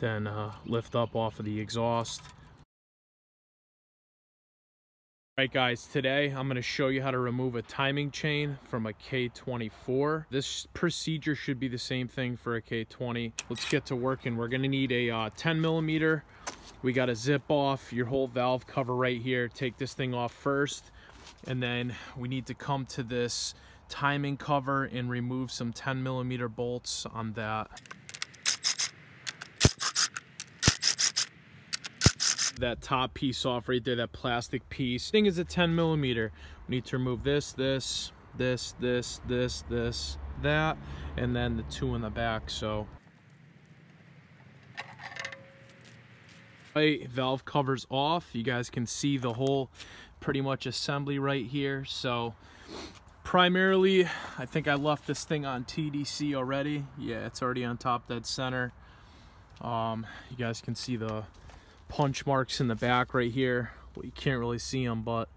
then uh, lift up off of the exhaust. Alright guys, today I'm going to show you how to remove a timing chain from a K24. This procedure should be the same thing for a K20. Let's get to working. We're going to need a uh, 10 millimeter. We got to zip off your whole valve cover right here. Take this thing off first. And then we need to come to this timing cover and remove some 10 millimeter bolts on that. That top piece off right there, that plastic piece. Thing is a 10 millimeter. We need to remove this, this, this, this, this, this, that, and then the two in the back, so. Right, valve covers off. You guys can see the whole pretty much assembly right here. So primarily, I think I left this thing on TDC already. Yeah, it's already on top dead center. Um, you guys can see the punch marks in the back right here. Well, you can't really see them, but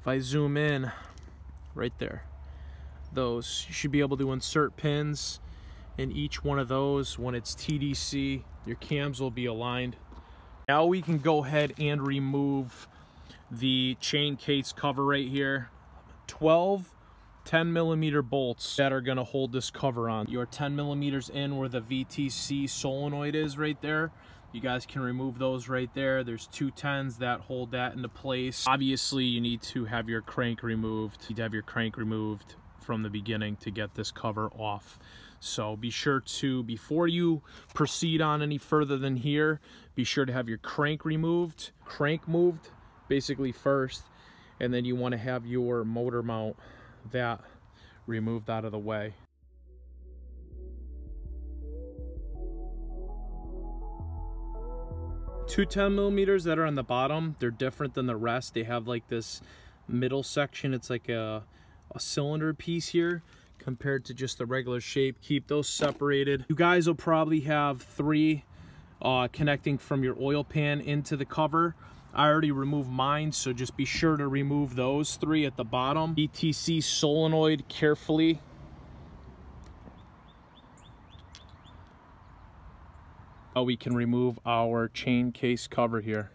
if I zoom in right there, those, you should be able to insert pins in each one of those. When it's TDC, your cams will be aligned. Now we can go ahead and remove the chain case cover right here. 12 10 millimeter bolts that are going to hold this cover on. Your 10 millimeters in where the VTC solenoid is right there. You guys can remove those right there. There's two tens that hold that into place. Obviously, you need to have your crank removed. You need to have your crank removed from the beginning to get this cover off. So be sure to, before you proceed on any further than here, be sure to have your crank removed, crank moved basically first, and then you want to have your motor mount that removed out of the way. Two 10 millimeters that are on the bottom they're different than the rest. They have like this middle section. It's like a, a cylinder piece here compared to just the regular shape. Keep those separated. You guys will probably have three uh, connecting from your oil pan into the cover. I already removed mine so just be sure to remove those three at the bottom. VTC solenoid carefully how we can remove our chain case cover here.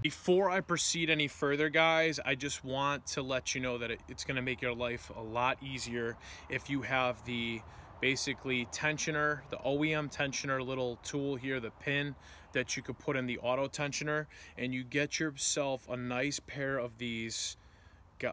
Before I proceed any further, guys, I just want to let you know that it's going to make your life a lot easier if you have the basically tensioner, the OEM tensioner little tool here, the pin that you could put in the auto tensioner, and you get yourself a nice pair of these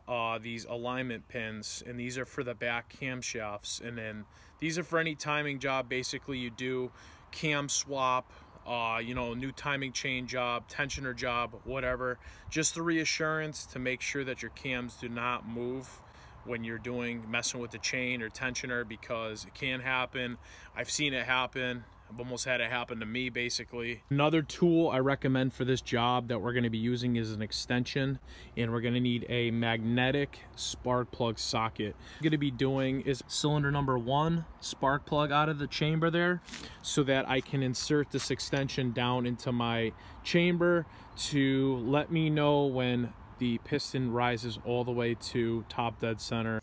uh, these alignment pins and these are for the back camshafts and then these are for any timing job. Basically you do cam swap uh, you know new timing chain job tensioner job whatever. Just the reassurance to make sure that your cams do not move when you're doing messing with the chain or tensioner because it can happen. I've seen it happen I've almost had it happen to me basically. Another tool I recommend for this job that we're going to be using is an extension and we're going to need a magnetic spark plug socket. What I'm going to be doing is cylinder number one spark plug out of the chamber there so that I can insert this extension down into my chamber to let me know when the piston rises all the way to top dead center.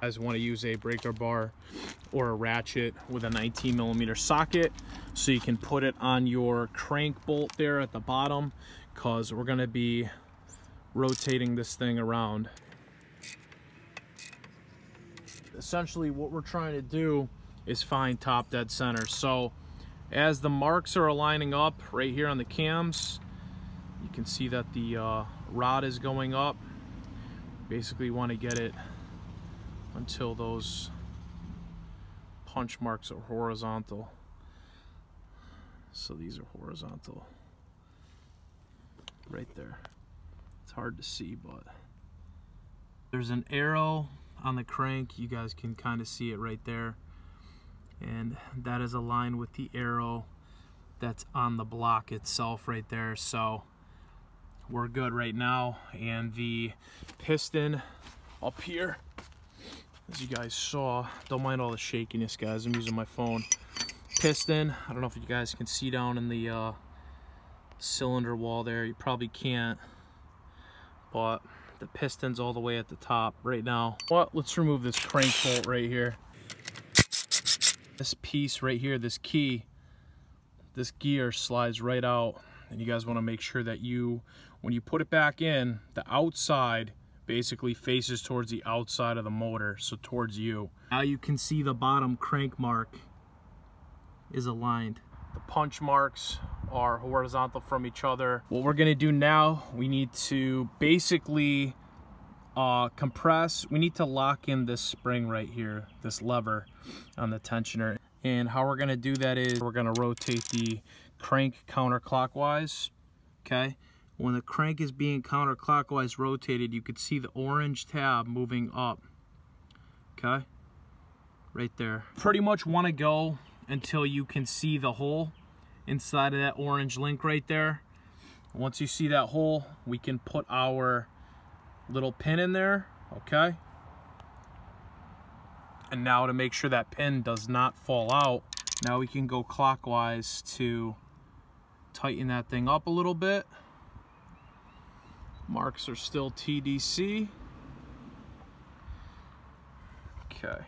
Guys want to use a breaker bar or a ratchet with a 19 millimeter socket. So you can put it on your crank bolt there at the bottom because we're going to be rotating this thing around. Essentially what we're trying to do is find top dead center. So as the marks are aligning up right here on the cams you can see that the uh, rod is going up. Basically want to get it until those punch marks are horizontal. So these are horizontal right there. It's hard to see, but there's an arrow on the crank. You guys can kind of see it right there. And that is aligned with the arrow that's on the block itself right there. So we're good right now. And the piston up here as you guys saw don't mind all the shakiness guys. I'm using my phone. Piston i don't know if you guys can see down in the uh, cylinder wall there. You probably can't. But the piston's all the way at the top right now. But let's remove this crank bolt right here. This piece right here, this key, this gear slides right out. And you guys want to make sure that you, when you put it back in, the outside basically faces towards the outside of the motor, so towards you. Now you can see the bottom crank mark is aligned. The punch marks are horizontal from each other. What we're gonna do now, we need to basically uh, compress, we need to lock in this spring right here, this lever on the tensioner. And how we're gonna do that is we're gonna rotate the crank counterclockwise, okay? When the crank is being counterclockwise rotated, you could see the orange tab moving up, okay? Right there. Pretty much wanna go until you can see the hole inside of that orange link right there. Once you see that hole, we can put our little pin in there, okay? And now to make sure that pin does not fall out, now we can go clockwise to tighten that thing up a little bit. Marks are still TDC. Okay.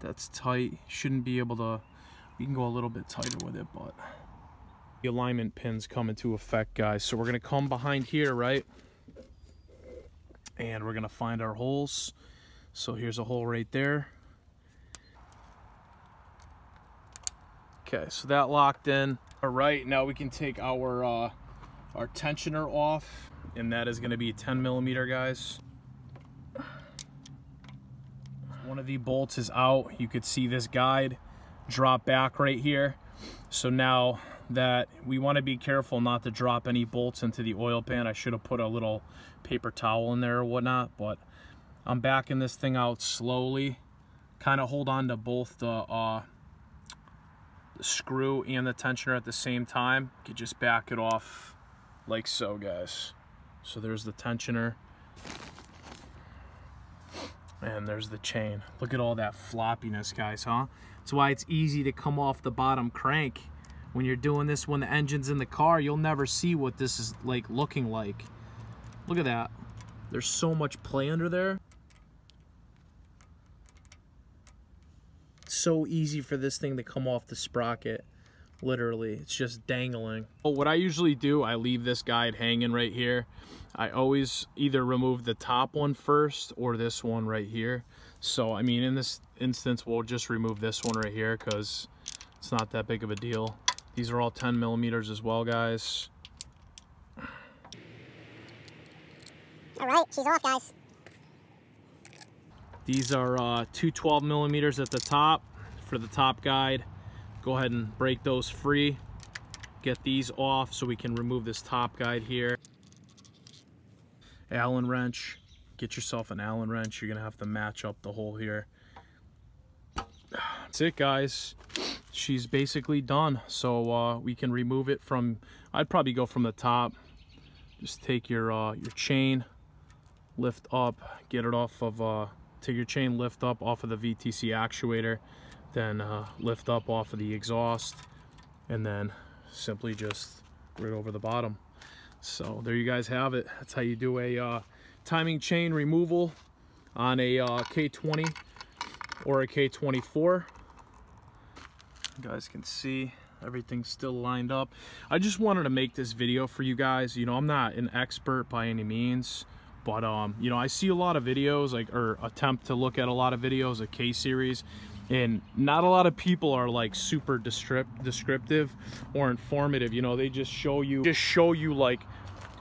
That's tight. Shouldn't be able to, we can go a little bit tighter with it, but the alignment pins come into effect, guys. So we're gonna come behind here, right? And we're gonna find our holes. So here's a hole right there. Okay, so that locked in. All right, now we can take our uh, our tensioner off, and that is gonna be 10 millimeter, guys. One of the bolts is out. You could see this guide drop back right here. So now that we want to be careful not to drop any bolts into the oil pan. I should have put a little paper towel in there or whatnot, but I'm backing this thing out slowly. Kind of hold on to both the, uh, the screw and the tensioner at the same time. You could just back it off like so, guys. So there's the tensioner. And there's the chain. Look at all that floppiness, guys, huh? That's why it's easy to come off the bottom crank. When you're doing this when the engine's in the car, you'll never see what this is like looking like. Look at that. There's so much play under there. so easy for this thing to come off the sprocket literally it's just dangling. But what i usually do i leave this guide hanging right here. I always either remove the top one first or this one right here. So i mean in this instance we'll just remove this one right here because it's not that big of a deal. These are all 10 millimeters as well guys. All right she's off guys. These are uh, two 12 millimeters at the top for the top guide go ahead and break those free. Get these off so we can remove this top guide here. Allen wrench. Get yourself an allen wrench. You're gonna have to match up the hole here. That's it guys. She's basically done. So uh, we can remove it from I'd probably go from the top. Just take your uh, your chain lift up get it off of uh, take your chain lift up off of the VTC actuator then uh, lift up off of the exhaust and then simply just right over the bottom. So there you guys have it. That's how you do a uh, timing chain removal on a uh, K20 or a K24 you guys can see everything's still lined up. I just wanted to make this video for you guys. You know I'm not an expert by any means but um you know I see a lot of videos like or attempt to look at a lot of videos of K series and not a lot of people are like super descriptive or informative you know? They just show you just show you like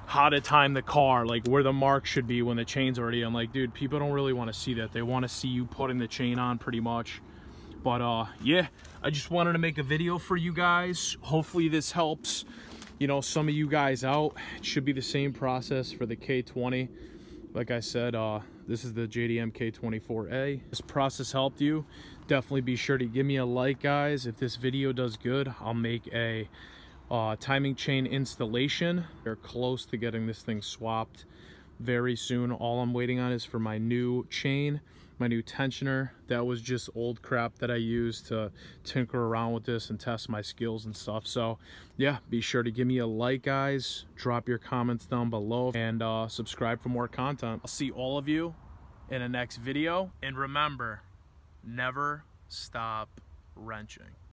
how to time the car like where the mark should be when the chain's already I'm like dude people don't really want to see that. They want to see you putting the chain on pretty much. But uh yeah I just wanted to make a video for you guys. Hopefully this helps you know some of you guys out. It should be the same process for the K20 like I said uh this is the JDM K24A this process helped you definitely be sure to give me a like guys. If this video does good I'll make a uh, timing chain installation. They're close to getting this thing swapped very soon. All I'm waiting on is for my new chain my new tensioner. That was just old crap that I used to tinker around with this and test my skills and stuff. So yeah be sure to give me a like guys. Drop your comments down below and uh, subscribe for more content. I'll see all of you in the next video. And remember never stop wrenching.